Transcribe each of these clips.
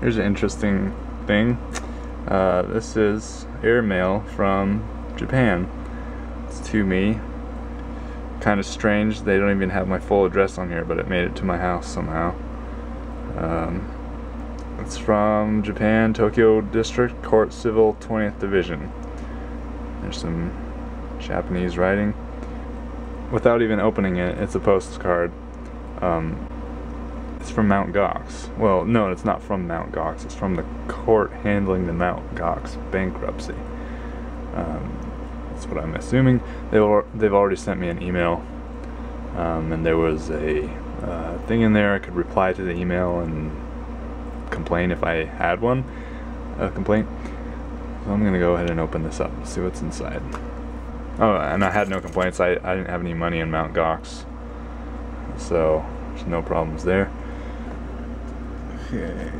Here's an interesting thing. Uh, this is airmail from Japan. It's to me. Kind of strange. They don't even have my full address on here, but it made it to my house somehow. Um, it's from Japan, Tokyo District Court Civil 20th Division. There's some Japanese writing. Without even opening it, it's a postcard. Um, it's from Mount Gox. Well, no, it's not from Mount Gox. It's from the court handling the Mount Gox bankruptcy. Um, that's what I'm assuming. They've they've already sent me an email, um, and there was a uh, thing in there I could reply to the email and complain if I had one, a complaint. So I'm gonna go ahead and open this up and see what's inside. Oh, and I had no complaints. I, I didn't have any money in Mount Gox, so there's no problems there. Okay.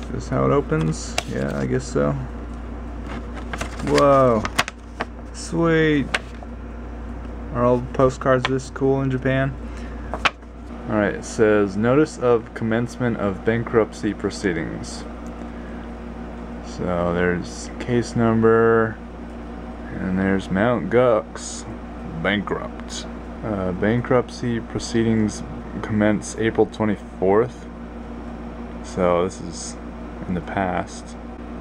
Is this how it opens? Yeah, I guess so. Whoa. Sweet. Are all postcards this cool in Japan? Alright, it says Notice of Commencement of Bankruptcy Proceedings. So there's case number, and there's Mount Gox, bankrupt. Uh, bankruptcy proceedings commence April 24th. So this is in the past.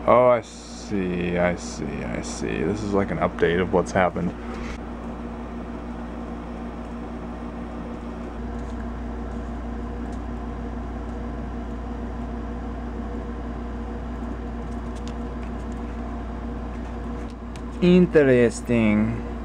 Oh, I see, I see, I see. This is like an update of what's happened. Interesting.